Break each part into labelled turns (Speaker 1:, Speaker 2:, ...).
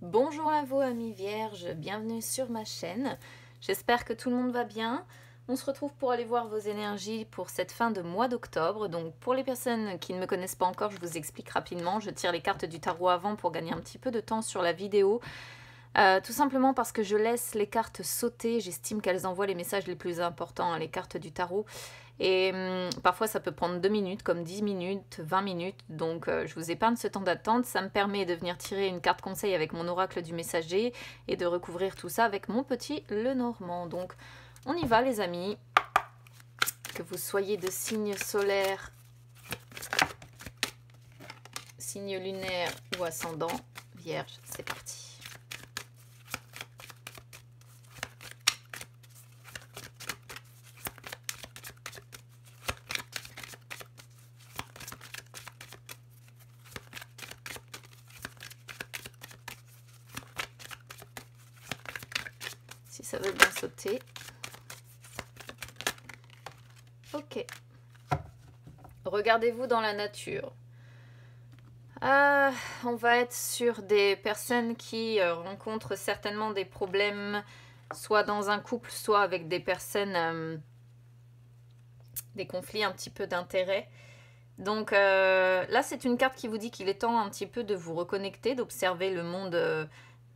Speaker 1: Bonjour à vous amis vierges, bienvenue sur ma chaîne. J'espère que tout le monde va bien. On se retrouve pour aller voir vos énergies pour cette fin de mois d'octobre. Donc pour les personnes qui ne me connaissent pas encore, je vous explique rapidement. Je tire les cartes du tarot avant pour gagner un petit peu de temps sur la vidéo. Euh, tout simplement parce que je laisse les cartes sauter. J'estime qu'elles envoient les messages les plus importants, hein, les cartes du tarot. Et hum, parfois, ça peut prendre 2 minutes, comme 10 minutes, 20 minutes. Donc, euh, je vous épargne ce temps d'attente. Ça me permet de venir tirer une carte conseil avec mon oracle du messager et de recouvrir tout ça avec mon petit Lenormand. Donc, on y va, les amis. Que vous soyez de signe solaire, signe lunaire ou ascendant, vierge, c'est parti. ça veut bien sauter. Ok. Regardez-vous dans la nature. Ah, on va être sur des personnes qui euh, rencontrent certainement des problèmes, soit dans un couple, soit avec des personnes, euh, des conflits un petit peu d'intérêt. Donc euh, là, c'est une carte qui vous dit qu'il est temps un petit peu de vous reconnecter, d'observer le monde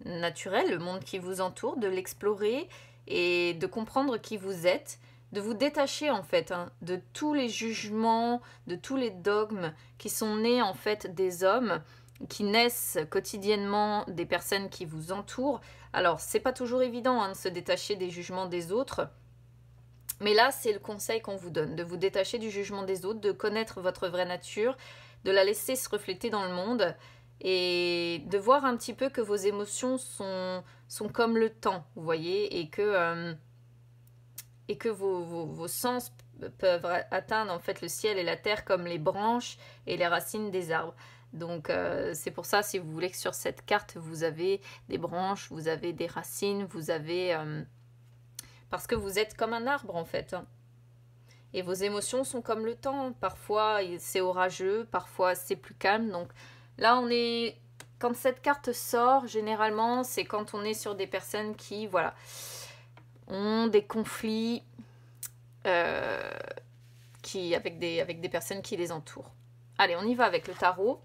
Speaker 1: naturel, le monde qui vous entoure, de l'explorer et de comprendre qui vous êtes, de vous détacher en fait hein, de tous les jugements, de tous les dogmes qui sont nés en fait des hommes, qui naissent quotidiennement des personnes qui vous entourent. Alors c'est pas toujours évident hein, de se détacher des jugements des autres. Mais là, c'est le conseil qu'on vous donne, de vous détacher du jugement des autres, de connaître votre vraie nature, de la laisser se refléter dans le monde et de voir un petit peu que vos émotions sont, sont comme le temps, vous voyez, et que, euh, et que vos, vos, sens peuvent atteindre en fait le ciel et la terre comme les branches et les racines des arbres. Donc euh, c'est pour ça si vous voulez que sur cette carte vous avez des branches, vous avez des racines, vous avez... Euh, parce que vous êtes comme un arbre en fait. Hein. Et vos émotions sont comme le temps. Parfois c'est orageux, parfois c'est plus calme. Donc Là, on est... Quand cette carte sort, généralement, c'est quand on est sur des personnes qui, voilà, ont des conflits euh, qui, avec, des, avec des personnes qui les entourent. Allez, on y va avec le tarot.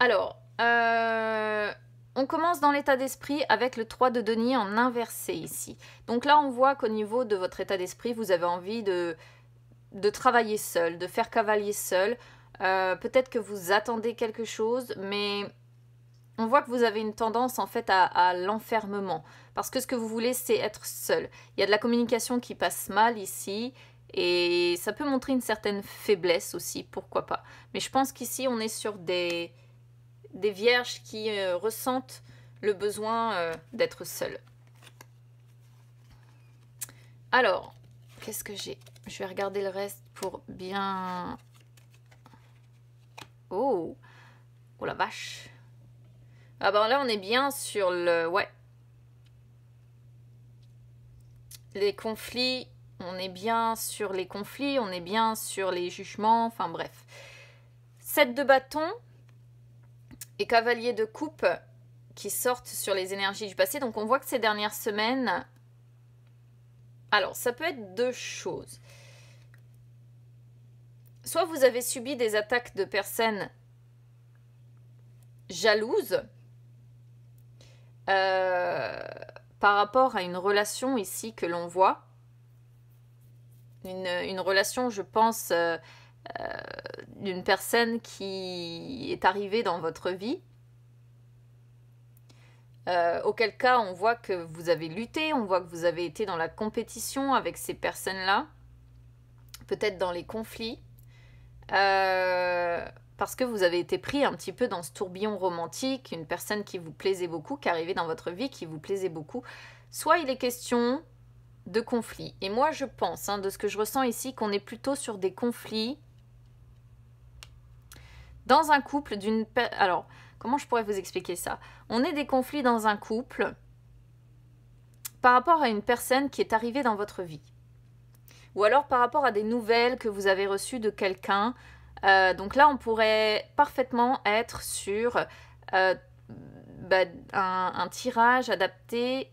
Speaker 1: Alors, euh, on commence dans l'état d'esprit avec le 3 de denier en inversé ici. Donc là, on voit qu'au niveau de votre état d'esprit, vous avez envie de, de travailler seul, de faire cavalier seul. Euh, peut-être que vous attendez quelque chose, mais on voit que vous avez une tendance en fait à, l'enfermement. Parce que ce que vous voulez, c'est être seul. Il y a de la communication qui passe mal ici. Et ça peut montrer une certaine faiblesse aussi, pourquoi pas. Mais je pense qu'ici, on est sur des, vierges qui euh, ressentent le besoin euh, d'être seul. Alors, qu'est-ce que j'ai? Je vais regarder le reste pour bien Oh Oh la vache Ah ben là on est bien sur le... Ouais. Les conflits, on est bien sur les conflits, on est bien sur les jugements, enfin bref. 7 de bâton et cavalier de coupe qui sortent sur les énergies du passé. Donc on voit que ces dernières semaines... Alors ça peut être deux choses soit vous avez subi des attaques de personnes jalouses euh, par rapport à une relation ici que l'on voit. Une, relation, je pense, euh, euh, d'une personne qui est arrivée dans votre vie. auquel cas, on voit que vous avez lutté, on voit que vous avez été dans la compétition avec ces personnes-là, peut-être dans les conflits. Parce que vous avez été pris un petit peu dans ce tourbillon romantique, une personne qui vous plaisait beaucoup, qui arrivait dans votre vie, qui vous plaisait beaucoup. Soit il est question de conflits. Et moi, je pense, hein, de ce que je ressens ici, qu'on est plutôt sur des conflits dans un couple d'une... Alors, comment je pourrais vous expliquer ça? On est des conflits dans un couple par rapport à une personne qui est arrivée dans votre vie ou alors par rapport à des nouvelles que vous avez reçues de quelqu'un. Euh, donc là, on pourrait parfaitement être sur euh, bah, un, tirage adapté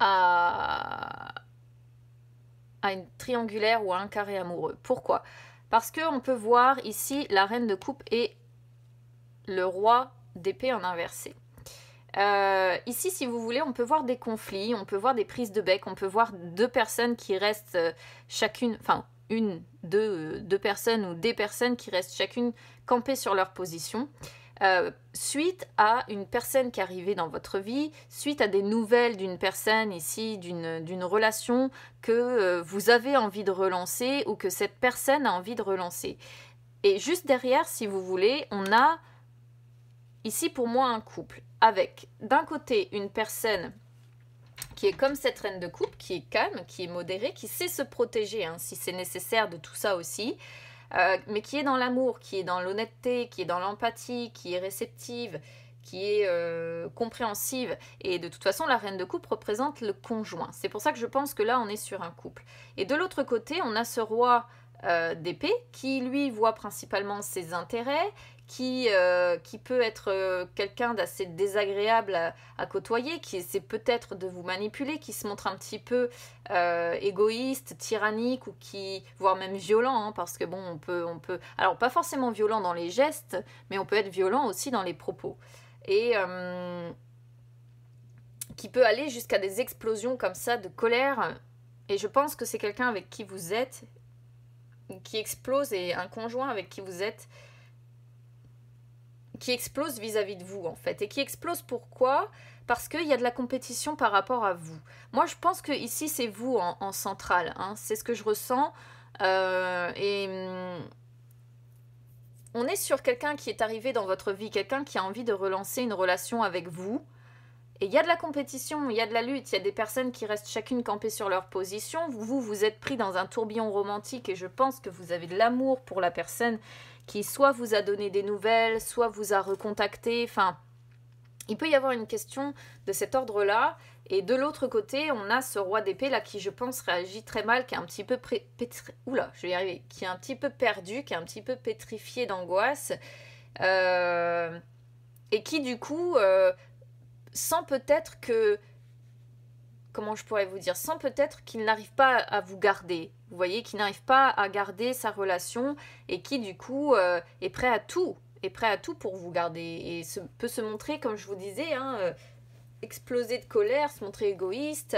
Speaker 1: à, une triangulaire ou à un carré amoureux. Pourquoi? Parce qu'on peut voir ici la reine de coupe et le roi d'épée en inversé. Euh, ici, si vous voulez, on peut voir des conflits, on peut voir des prises de bec, on peut voir deux personnes qui restent chacune, une, deux, deux personnes ou des personnes qui restent chacune campées sur leur position. Euh, suite à une personne qui est arrivée dans votre vie, suite à des nouvelles d'une personne ici, d'une relation que vous avez envie de relancer ou que cette personne a envie de relancer. Et juste derrière, si vous voulez, on a ici pour moi un couple avec d'un côté une personne qui est comme cette reine de coupe, qui est calme, qui est modérée, qui sait se protéger hein, si c'est nécessaire de tout ça aussi, euh, mais qui est dans l'amour, qui est dans l'honnêteté, qui est dans l'empathie, qui est réceptive, qui est euh, compréhensive. Et de toute façon, la reine de coupe représente le conjoint. C'est pour ça que je pense que là, on est sur un couple. Et de l'autre côté, on a ce roi euh, d'épée qui, lui, voit principalement ses intérêts, qui, euh, qui peut être euh, quelqu'un d'assez désagréable à, côtoyer, qui essaie peut-être de vous manipuler, qui se montre un petit peu égoïste, tyrannique ou qui, voire même violent, hein, parce que bon, on peut, on peut, alors pas forcément violent dans les gestes, mais on peut être violent aussi dans les propos. Et qui peut aller jusqu'à des explosions comme ça de colère. Et je pense que c'est quelqu'un avec qui vous êtes, qui explose, et un conjoint avec qui vous êtes qui explose vis-à-vis de vous en fait. Et qui explose pourquoi? Parce qu'il y a de la compétition par rapport à vous. Moi je pense que ici c'est vous en, centrale, hein. c'est ce que je ressens. Euh, et hum, on est sur quelqu'un qui est arrivé dans votre vie, quelqu'un qui a envie de relancer une relation avec vous. Et il y a de la compétition, il y a de la lutte, il y a des personnes qui restent chacune campées sur leur position. Vous, vous êtes pris dans un tourbillon romantique et je pense que vous avez de l'amour pour la personne qui soit vous a donné des nouvelles, soit vous a recontacté. Enfin, il peut y avoir une question de cet ordre-là. Et de l'autre côté, on a ce roi d'épée là qui, je pense, réagit très mal, qui est un petit peu Oula, je vais y arriver. Qui est un petit peu perdu, qui est un petit peu pétrifié d'angoisse. Euh, et qui, du coup, euh, sent peut-être que comment je pourrais vous dire, sans peut-être qu'il n'arrive pas à vous garder. Vous voyez, qu'il n'arrive pas à garder sa relation et qui du coup euh, est prêt à tout, est prêt à tout pour vous garder et peut se montrer, comme je vous disais, hein, euh, exploser de colère, se montrer égoïste,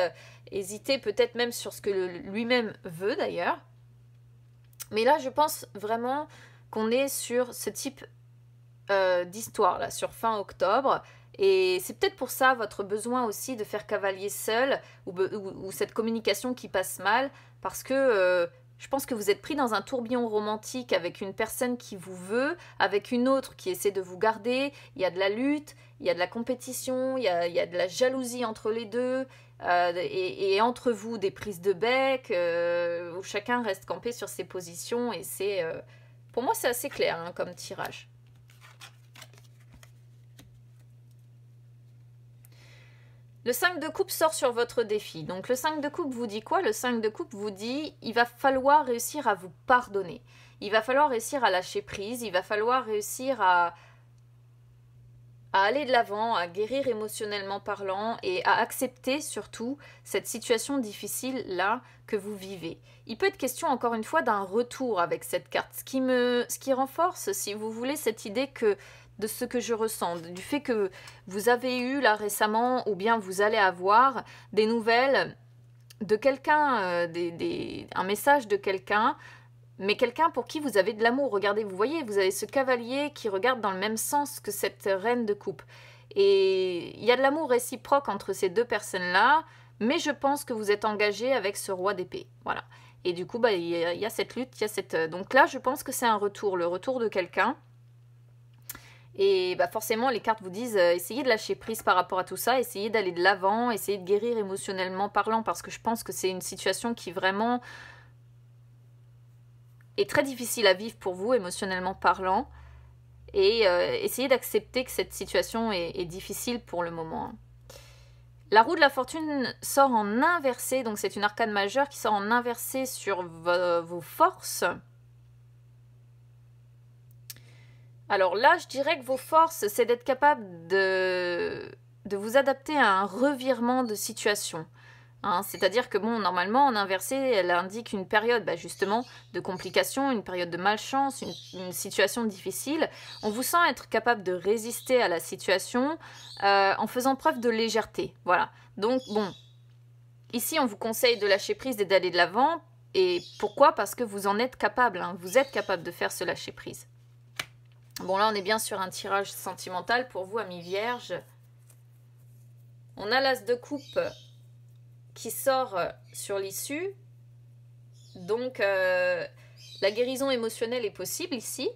Speaker 1: hésiter peut-être même sur ce que lui-même veut d'ailleurs. Mais là, je pense vraiment qu'on est sur ce type euh, d'histoire là, sur fin octobre. Et c'est peut-être pour ça votre besoin aussi de faire cavalier seul ou, cette communication qui passe mal, parce que euh, je pense que vous êtes pris dans un tourbillon romantique avec une personne qui vous veut, avec une autre qui essaie de vous garder. Il y a de la lutte, il y a de la compétition, il y a, de la jalousie entre les deux. Euh, et, entre vous des prises de bec où chacun reste campé sur ses positions et c'est pour moi c'est assez clair hein, comme tirage. Le 5 de coupe sort sur votre défi. Donc le 5 de coupe vous dit quoi? Le 5 de coupe vous dit il va falloir réussir à vous pardonner. Il va falloir réussir à lâcher prise, il va falloir réussir à, aller de l'avant, à guérir émotionnellement parlant et à accepter surtout cette situation difficile là que vous vivez. Il peut être question encore une fois d'un retour avec cette carte, ce qui me ce qui renforce si vous voulez cette idée que de ce que je ressens, du fait que vous avez eu là récemment, ou bien vous allez avoir des nouvelles de quelqu'un, euh, un message de quelqu'un, mais quelqu'un pour qui vous avez de l'amour. Regardez, vous voyez, vous avez ce cavalier qui regarde dans le même sens que cette reine de coupe. Et il y a de l'amour réciproque entre ces deux personnes-là, mais je pense que vous êtes engagé avec ce roi d'épée. Voilà. Et du coup, bah, il y, y, a cette lutte, il y a cette... Donc là, je pense que c'est un retour, le retour de quelqu'un et bah forcément, les cartes vous disent euh, essayez de lâcher prise par rapport à tout ça, essayez d'aller de l'avant, essayez de guérir émotionnellement parlant, parce que je pense que c'est une situation qui vraiment est très difficile à vivre pour vous, émotionnellement parlant. Et euh, essayez d'accepter que cette situation est, difficile pour le moment. La roue de la fortune sort en inversé, donc c'est une arcane majeure qui sort en inversé sur vos forces. Alors là, je dirais que vos forces, c'est d'être capable de, vous adapter à un revirement de situation. Hein. C'est-à-dire que, bon, normalement, en inversé, elle indique une période, bah, justement, de complications, une période de malchance, une, situation difficile. On vous sent être capable de résister à la situation euh, en faisant preuve de légèreté. Voilà. Donc, bon, ici, on vous conseille de lâcher prise et d'aller de l'avant. Et pourquoi? Parce que vous en êtes capable. Hein. Vous êtes capable de faire ce lâcher prise. Bon, là, on est bien sur un tirage sentimental pour vous, amis vierges. On a l'as de coupe qui sort euh, sur l'issue. Donc, euh, la guérison émotionnelle est possible ici.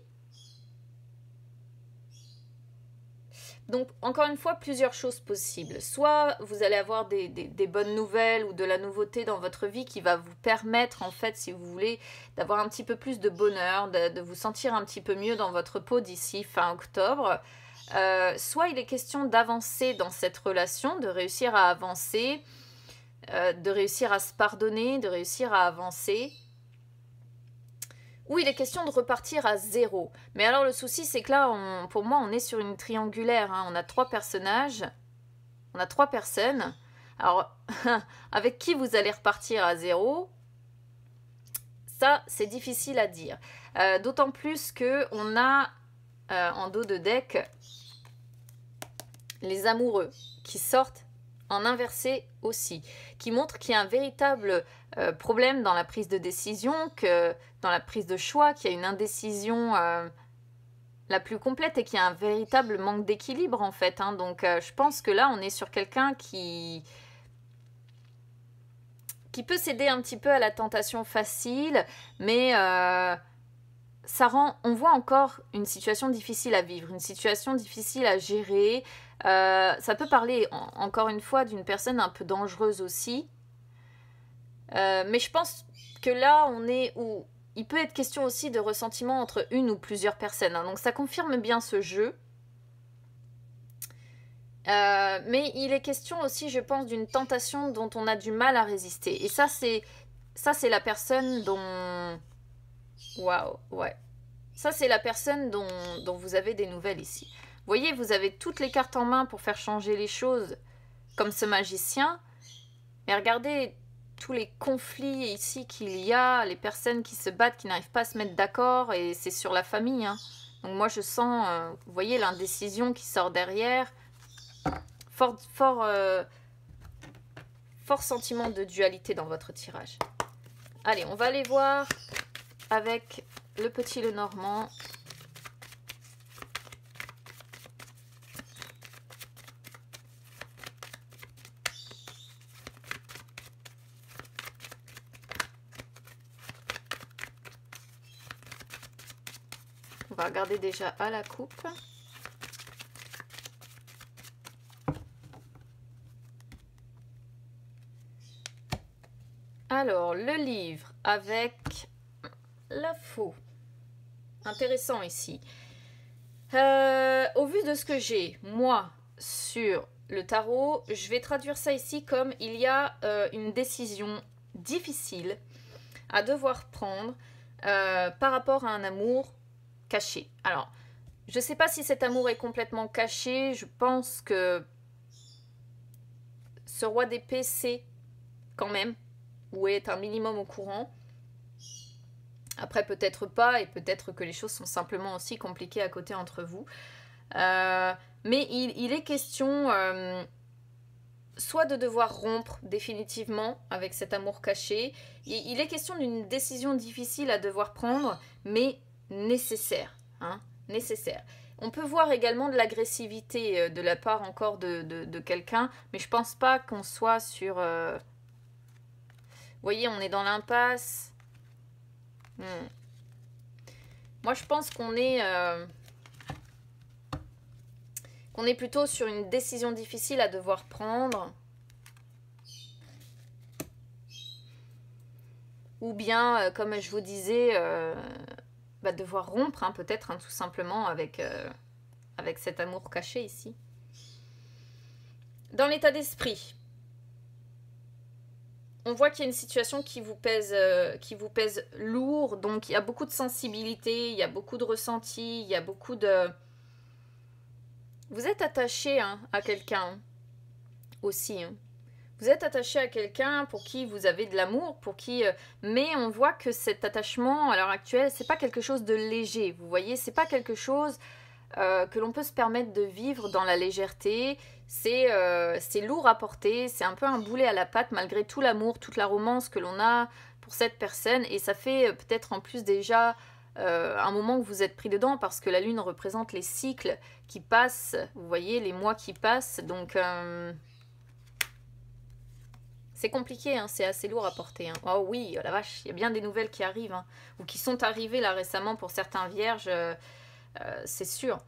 Speaker 1: Donc, encore une fois, plusieurs choses possibles. Soit vous allez avoir des, bonnes nouvelles ou de la nouveauté dans votre vie qui va vous permettre, en fait, si vous voulez, d'avoir un petit peu plus de bonheur, de, vous sentir un petit peu mieux dans votre peau d'ici fin octobre. Euh, soit il est question d'avancer dans cette relation, de réussir à avancer, euh, de réussir à se pardonner, de réussir à avancer où il est question de repartir à zéro. Mais alors le souci, c'est que là, pour moi, on est sur une triangulaire. Hein. On a trois personnages, on a trois personnes. Alors, avec qui vous allez repartir à zéro? Ça, c'est difficile à dire. Euh, d'autant plus que on a euh, en dos de deck les amoureux qui sortent en inversé aussi, qui montre qu'il y a un véritable euh, problème dans la prise de décision, que dans la prise de choix, qu'il y a une indécision euh, la plus complète et qu'il y a un véritable manque d'équilibre en fait. Hein. Donc euh, je pense que là on est sur quelqu'un qui qui peut céder un petit peu à la tentation facile, mais ça rend, on voit encore une situation difficile à vivre, une situation difficile à gérer, ça peut parler, encore une fois, d'une personne un peu dangereuse aussi. Euh, mais je pense que là, on est où il peut être question aussi de ressentiment entre une ou plusieurs personnes. Hein. Donc ça confirme bien ce jeu. Euh, mais il est question aussi, je pense, d'une tentation dont on a du mal à résister. Et ça, c'est ça, c'est la personne dont. Waouh, ouais. Ça, c'est la personne dont, dont vous avez des nouvelles ici voyez, vous avez toutes les cartes en main pour faire changer les choses, comme ce magicien. Mais regardez tous les conflits ici qu'il y a, les personnes qui se battent, qui n'arrivent pas à se mettre d'accord, et c'est sur la famille. Hein. Donc moi je sens, euh, vous voyez, l'indécision qui sort derrière. Fort, fort, euh, fort sentiment de dualité dans votre tirage. Allez, on va aller voir avec le petit le va regarder déjà à la coupe. Alors, le livre avec la faux. Intéressant ici. Euh, au vu de ce que j'ai, moi, sur le tarot, je vais traduire ça ici comme il y a euh, une décision difficile à devoir prendre euh, par rapport à un amour caché. Alors, je ne sais pas si cet amour est complètement caché. Je pense que ce roi d'épée sait quand même ou est un minimum au courant. Après, peut-être pas, et peut-être que les choses sont simplement aussi compliquées à côté entre vous. Euh, mais il, est question euh, soit de devoir rompre définitivement avec cet amour caché. il est question d'une décision difficile à devoir prendre, mais nécessaire. Hein, nécessaire. On peut voir également de l'agressivité euh, de la part encore de, quelqu'un, mais je pense pas qu'on soit sur... Euh, vous voyez, on est dans l'impasse. Hmm. Moi, je pense qu'on est... Euh, qu'on est plutôt sur une décision difficile à devoir prendre. Ou bien, comme je vous disais, va devoir rompre hein, peut-être hein, tout simplement avec, euh, avec cet amour caché ici. Dans l'état d'esprit, on voit qu'il y a une situation qui vous pèse, euh, qui vous pèse lourd. Donc il y a beaucoup de sensibilité, il y a beaucoup de ressenti, il y a beaucoup de. Vous êtes attaché hein, à quelqu'un aussi. Vous êtes attaché à quelqu'un pour qui vous avez de l'amour, pour qui. Euh, mais on voit que cet attachement à l'heure actuelle, c'est pas quelque chose de léger. Vous voyez, c'est pas quelque chose euh, que l'on peut se permettre de vivre dans la légèreté. Euh, c'est lourd à porter, c'est un peu un boulet à la patte malgré tout l'amour, toute la romance que l'on a pour cette personne. Et ça fait peut-être en plus déjà un moment que vous êtes pris dedans parce que la lune représente les cycles qui passent, vous voyez, les mois qui passent. Donc c'est compliqué, hein, c'est assez lourd à porter. Hein. Oh oui, oh la vache, il y a bien des nouvelles qui arrivent, hein, ou qui sont arrivées là récemment pour certains vierges. Euh, c'est sûr.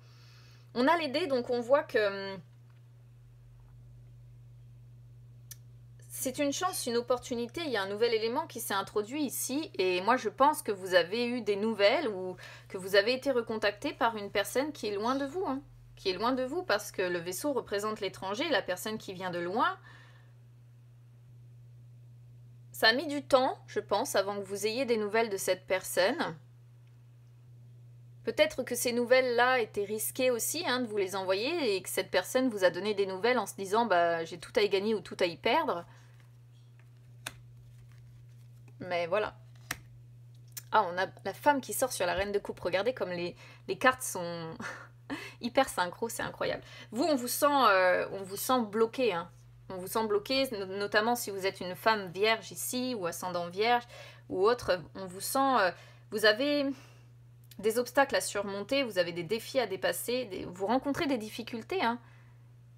Speaker 1: On a les dés, donc on voit que hum, c'est une chance, une opportunité. Il y a un nouvel élément qui s'est introduit ici. Et moi, je pense que vous avez eu des nouvelles ou que vous avez été recontacté par une personne qui est loin de vous. Qui est loin de vous parce que le vaisseau représente l'étranger, la personne qui vient de loin. Ça a mis du temps, je pense, avant que vous ayez des nouvelles de cette personne. Peut-être que ces nouvelles-là étaient risquées aussi hein, de vous les envoyer et que cette personne vous a donné des nouvelles en se disant bah j'ai tout à y gagner ou tout à y perdre. Mais voilà. Ah, on a la femme qui sort sur la reine de coupe. Regardez comme les, cartes sont hyper synchro, c'est incroyable. Vous, on vous sent, euh, sent bloqué. Hein. On vous sent bloqué, notamment si vous êtes une femme vierge ici ou ascendant vierge ou autre. On vous sent, euh, vous avez des obstacles à surmonter, vous avez des défis à dépasser, vous rencontrez des difficultés. Hein.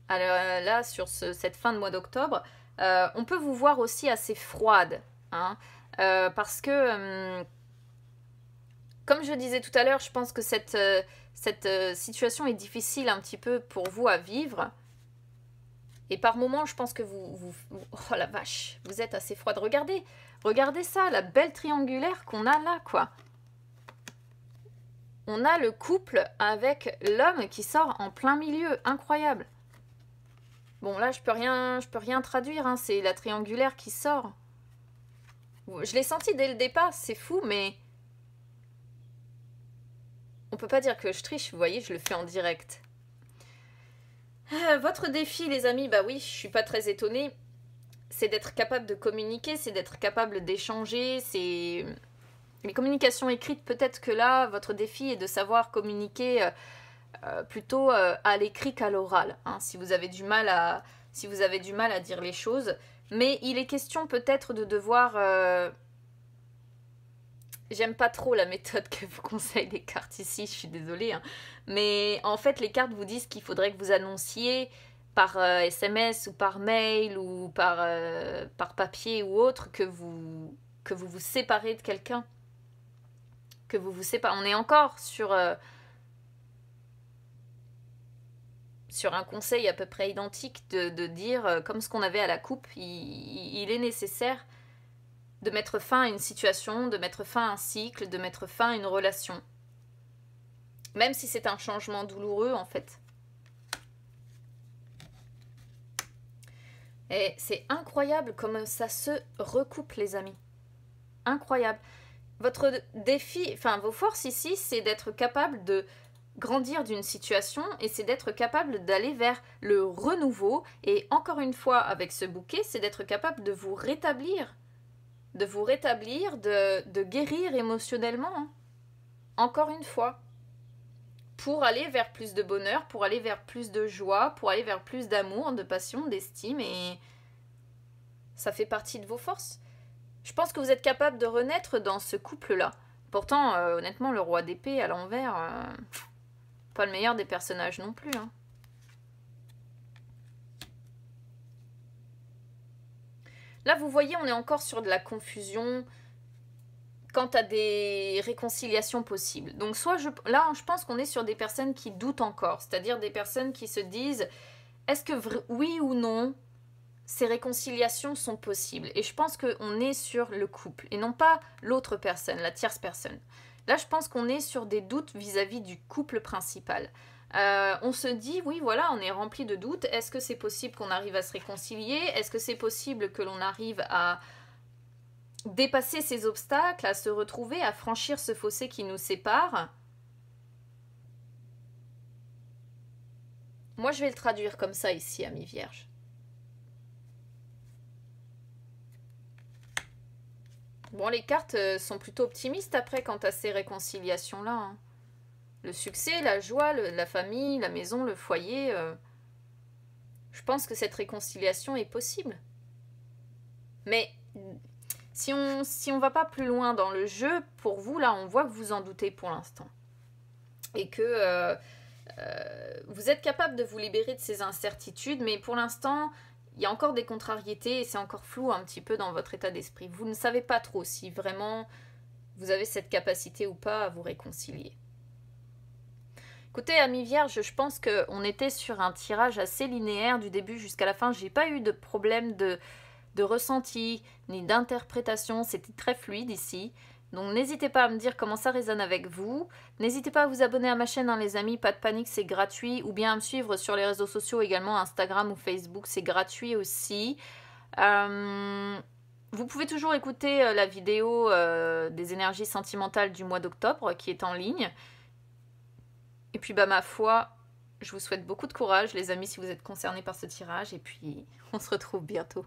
Speaker 1: Alors là, sur cette fin de mois d'octobre, euh, on peut vous voir aussi assez froide. Hein. Euh, parce que, hum, comme je disais tout à l'heure, je pense que euh, cette situation est difficile un petit peu pour vous à vivre. Et par moments, je pense que vous, Oh la vache, vous êtes assez froide. Regardez, regardez ça, la belle triangulaire qu'on a là, quoi on a le couple avec l'homme qui sort en plein milieu, incroyable. Bon là je peux rien, je peux rien traduire, hein. c'est la triangulaire qui sort. Je l'ai senti dès le départ, c'est fou, mais on peut pas dire que je triche, vous voyez, je le fais en direct. Euh, votre défi, les amis, bah oui, je suis pas très étonnée. C'est d'être capable de communiquer, c'est d'être capable d'échanger, c'est les communications écrites, peut-être que là, votre défi est de savoir communiquer euh, euh, plutôt euh, à l'écrit qu'à l'oral. Hein, si vous avez du mal à, si vous avez du mal à dire les choses, mais il est question peut-être de devoir. J'aime pas trop la méthode que vous conseillent les cartes ici, je suis désolée. Hein. Mais en fait, les cartes vous disent qu'il faudrait que vous annonciez par SMS ou par mail ou par, par papier ou autre que vous, que vous vous séparez de quelqu'un que vous vous séparez. On est encore sur, euh, sur un conseil à peu près identique de, dire, euh, comme ce qu'on avait à la coupe, il, est nécessaire de mettre fin à une situation, de mettre fin à un cycle, de mettre fin à une relation. Même si c'est un changement douloureux en fait. Et c'est incroyable comme ça se recoupe les amis. Incroyable votre défi, enfin vos forces ici, c'est d'être capable de grandir d'une situation et c'est d'être capable d'aller vers le renouveau. Et encore une fois, avec ce bouquet, c'est d'être capable de vous rétablir, de vous rétablir, de, guérir émotionnellement. Hein. Encore une fois. Pour aller vers plus de bonheur, pour aller vers plus de joie, pour aller vers plus d'amour, de passion, d'estime. Et ça fait partie de vos forces. Je pense que vous êtes capable de renaître dans ce couple-là. Pourtant, euh, honnêtement, le roi d'épée à l'envers, euh, pas le meilleur des personnages non plus. Hein. Là, vous voyez, on est encore sur de la confusion quant à des réconciliations possibles. Donc, soit je, là, je pense qu'on est sur des personnes qui doutent encore, c'est-à-dire des personnes qui se disent est-ce que oui ou non ces réconciliations sont possibles? Et je pense qu'on est sur le couple et non pas l'autre personne, la tierce personne. Là, je pense qu'on est sur des doutes vis-à-vis du couple principal. Euh, on se dit, oui, voilà, on est rempli de doutes. Est-ce que c'est possible qu'on arrive à se réconcilier? Est-ce que c'est possible que l'on arrive à, dépasser ces obstacles, à se retrouver, à franchir ce fossé qui nous sépare? Moi, je vais le traduire comme ça ici, ami vierge. Bon, les cartes euh, sont plutôt optimistes après quant à ces réconciliations-là. Hein. Le succès, la joie, la famille, la maison, le foyer. Euh, je pense que cette réconciliation est possible. Mais si on si va pas plus loin dans le jeu, pour vous là, on voit que vous en doutez pour l'instant et que euh, vous êtes capable de vous libérer de ces incertitudes, mais pour l'instant, il y a encore des contrariétés et c'est encore flou un petit peu dans votre état d'esprit. Vous ne savez pas trop si vraiment vous avez cette capacité ou pas à vous réconcilier. Écoutez, ami Vierge, je pense qu'on était sur un tirage assez linéaire du début jusqu'à la fin. J'ai pas eu de problème de, de ressenti ni d'interprétation. C'était très fluide ici. Donc n'hésitez pas à me dire comment ça résonne avec vous. N'hésitez pas à vous abonner à ma chaîne, hein, les amis, pas de panique, c'est gratuit. Ou bien à me suivre sur les réseaux sociaux également, Instagram ou Facebook, c'est gratuit aussi. Euh, vous pouvez toujours écouter euh, la vidéo euh, des énergies sentimentales du mois d'octobre qui est en ligne. Et puis bah ma foi, je vous souhaite beaucoup de courage les amis si vous êtes concernés par ce tirage et puis on se retrouve bientôt.